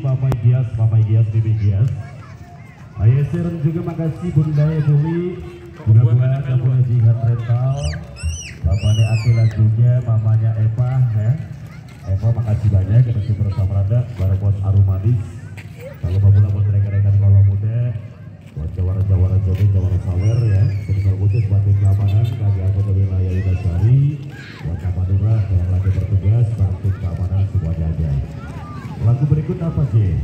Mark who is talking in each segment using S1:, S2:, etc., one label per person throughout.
S1: Bapak Gias, Bapak Gias, Bibi Gias. Ayah Seren juga makasih Bunda Ebuli, Bunda Bunda Bunda Jihad Rental, Bapaknya Akila juga, mamanya Eva ya. Eva makasih banyak kita super bersama Rada, bareng bos. Kalau Lagu berikut apa sih?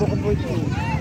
S1: Bukan po ito.